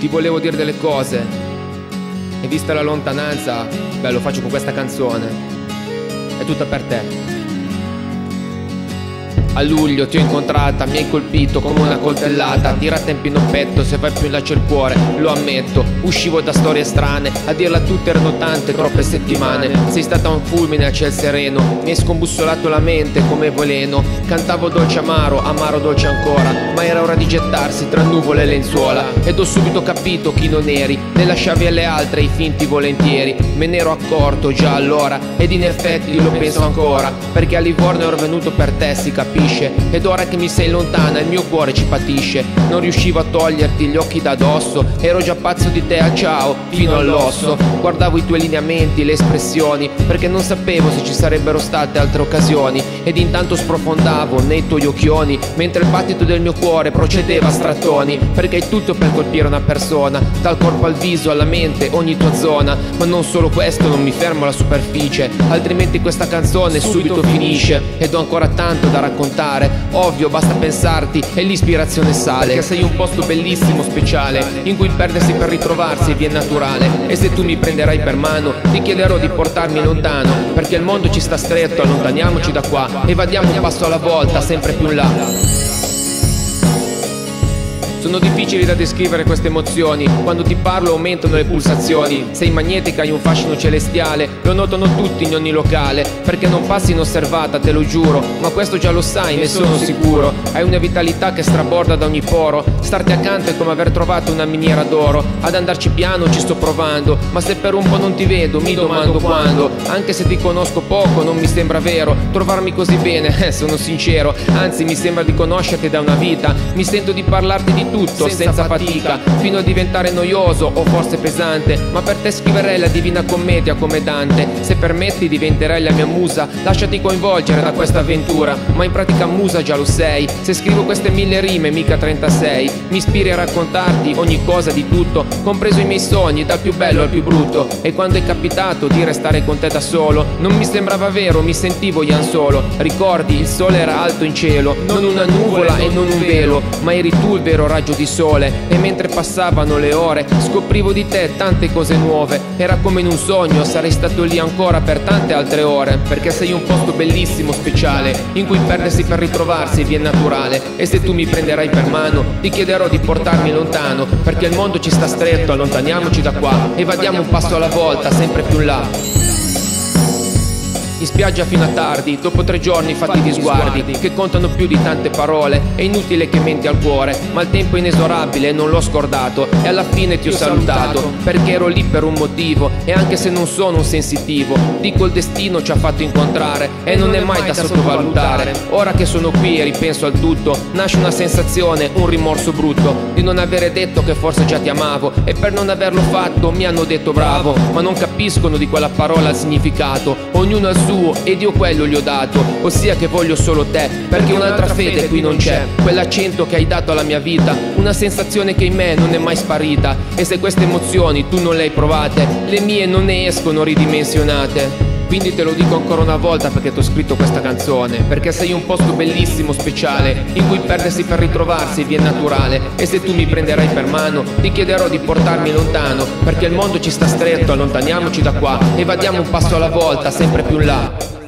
Ti volevo dire delle cose e vista la lontananza, beh lo faccio con questa canzone. È tutta per te. A luglio ti ho incontrata, mi hai colpito come una coltellata. Tirata in pieno petto, se vai più in là c'è il cuore, lo ammetto. Uscivo da storie strane, a dirla tutte erano tante, troppe settimane. Sei stata un fulmine a ciel sereno, mi hai scombussolato la mente come veleno. Cantavo dolce amaro, amaro dolce ancora Ma era ora di gettarsi tra nuvole e lenzuola. Ed ho subito capito chi non eri Ne lasciavi alle altre i finti volentieri. Me ne ero accorto già allora Ed in effetti lo penso ancora Perché a Livorno ero venuto per te, si capisce capisce. Ed ora che mi sei lontana il mio cuore ci patisce. Non riuscivo a toglierti gli occhi da dosso Ero già pazzo di te a ciao, fino all'osso. Guardavo i tuoi lineamenti, le espressioni Perché non sapevo se ci sarebbero state altre occasioni. Ed intanto sprofondavo nei tuoi occhioni Mentre il battito del mio cuore procedeva a strattoni. Perché hai tutto per colpire una persona Dal corpo al viso, alla mente, ogni tua zona. Ma non solo questo, non mi fermo alla superficie Altrimenti questa canzone subito finisce. Ed ho ancora tanto da raccontare raccontare. Ovvio basta pensarti e l'ispirazione sale. Perché sei un posto bellissimo, speciale In cui perdersi per ritrovarsi viene naturale. E se tu mi prenderai per mano Ti chiederò di portarmi lontano Perché il mondo ci sta stretto, allontaniamoci da qua E vadiamo un passo alla volta, sempre più in là sono difficili da descrivere queste emozioni. Quando ti parlo aumentano le pulsazioni. Sei magnetica, hai un fascino celestiale. Lo notano tutti in ogni locale. Perché non passi inosservata, te lo giuro. Ma questo già lo sai, ne sono sicuro. Hai una vitalità che straborda da ogni poro. Starti accanto è come aver trovato una miniera d'oro. Ad andarci piano ci sto provando. Ma se per un po' non ti vedo, mi domando quando. Anche se ti conosco poco, non mi sembra vero. Trovarmi così bene, eh, sono sincero. Anzi, mi sembra di conoscerti da una vita. Mi sento di parlarti di tutto senza, fatica, fino a diventare noioso o forse pesante. Ma per te scriverei la divina commedia come Dante. Se permetti diventerai la mia musa, lasciati coinvolgere da questa avventura. Ma in pratica musa già lo sei. Se scrivo queste mille rime, mica 36. Mi ispiri a raccontarti ogni cosa di tutto, compreso i miei sogni, dal più bello al più brutto. E quando è capitato di restare con te da solo, non mi sembrava vero, mi sentivo Ian solo. Ricordi, il sole era alto in cielo, non una nuvola e non un velo, ma eri tu il vero raggio di sole e mentre passavano le ore scoprivo di te tante cose nuove. Era come in un sogno, sarei stato lì ancora per tante altre ore, perché sei un posto bellissimo, speciale, in cui perdersi per ritrovarsi viene naturale. E se tu mi prenderai per mano, ti chiederò di portarmi lontano, perché il mondo ci sta stretto, allontaniamoci da qua e vadiamo un passo alla volta, sempre più in là. In spiaggia fino a tardi, dopo tre giorni fatti di sguardi Che contano più di tante parole. È inutile che menti al cuore Ma il tempo è inesorabile non l'ho scordato. E alla fine ti ho salutato Perché ero lì per un motivo. E anche se non sono un sensitivo Dico il destino ci ha fatto incontrare E non è mai da sottovalutare. Ora che sono qui e ripenso al tutto Nasce una sensazione, un rimorso brutto Di non avere detto che forse già ti amavo. E per non averlo fatto mi hanno detto bravo Ma non capiscono di quella parola il significato. Ognuno ha il suo suo ed io quello gli ho dato, ossia che voglio solo te, perché un'altra fede qui non c'è, quell'accento che hai dato alla mia vita, una sensazione che in me non è mai sparita, e se queste emozioni tu non le hai provate, le mie non ne escono ridimensionate. Quindi te lo dico ancora una volta perché ti ho scritto questa canzone. Perché sei un posto bellissimo, speciale In cui perdersi per ritrovarsi viene naturale. E se tu mi prenderai per mano Ti chiederò di portarmi lontano Perché il mondo ci sta stretto, allontaniamoci da qua E vadiamo un passo alla volta, sempre più in là